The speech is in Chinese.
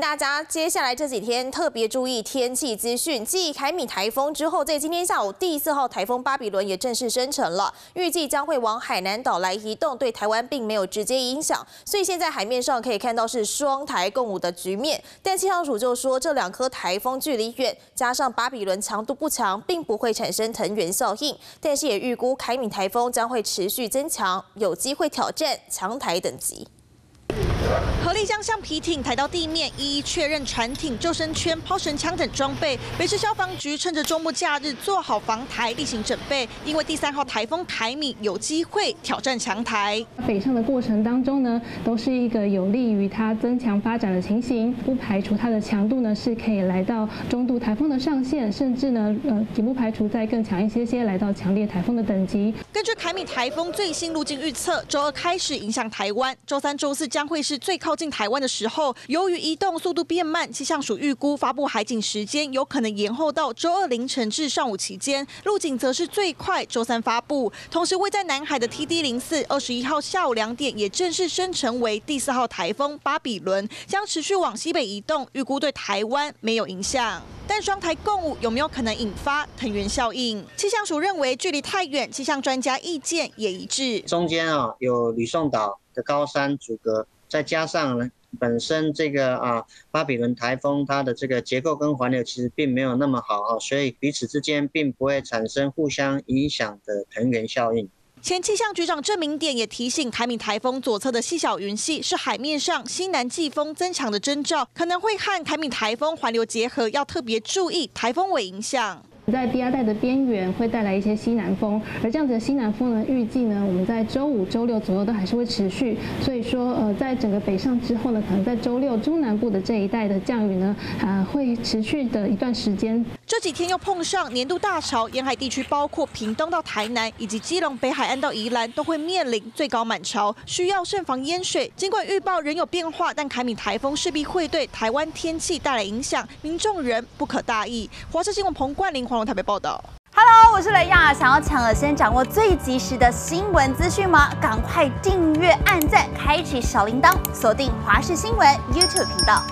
大家，接下来这几天特别注意天气资讯。继凯米台风之后，在今天下午，第四号台风巴比伦也正式生成了，预计将会往海南岛来移动，对台湾并没有直接影响。所以现在海面上可以看到是双台共舞的局面。但气象署就说，这两颗台风距离远，加上巴比伦强度不强，并不会产生藤原效应。但是也预估凯米台风将会持续增强，有机会挑战强台等级。合力将橡皮艇抬到地面，一一确认船艇、救生圈、抛绳枪等装备。北市消防局趁着周末假日做好防台例行准备，因为第三号台风凯米有机会挑战强台。北上的过程当中呢，都是一个有利于它增强发展的情形，不排除它的强度呢是可以来到中度台风的上限，甚至呢，呃，也不排除再更强一些些，来到强烈台风的等级。根据凯米台风最新路径预测，周二开始影响台湾，周三、周四将会是最靠。进台湾的时候，由于移动速度变慢，气象署预估发布海警时间有可能延后到周二凌晨至上午期间，陆警则是最快周三发布。同时，位在南海的 TD 零四二十一号下午两点也正式生成为第四号台风巴比伦，将持续往西北移动，预估对台湾没有影响。但双台共舞有没有可能引发藤原效应？气象署认为距离太远，气象专家意见也一致。中间啊有吕宋岛的高山阻隔。再加上呢，本身这个啊巴比伦台风它的这个结构跟环流其实并没有那么好啊，所以彼此之间并不会产生互相影响的藤原效应。前气象局长郑明典也提醒，凯米台风左侧的细小云系是海面上西南季风增强的征兆，可能会和凯米台风环流结合，要特别注意台风尾影响。在低压带的边缘会带来一些西南风，而这样子的西南风呢，预计呢，我们在周五、周六左右都还是会持续。所以说，呃，在整个北上之后呢，可能在周六中南部的这一带的降雨呢，啊，会持续的一段时间。这几天又碰上年度大潮，沿海地区包括屏东到台南，以及基隆北海岸到宜兰，都会面临最高满潮，需要慎防淹水。尽管预报仍有变化，但凯米台风势必会对台湾天气带来影响，民众仍不可大意。华视新闻彭冠霖。台北报道，Hello，我是雷亚。想要抢了先掌握最及时的新闻资讯吗？赶快订阅、按赞、开启小铃铛，锁定华视新闻 YouTube 频道。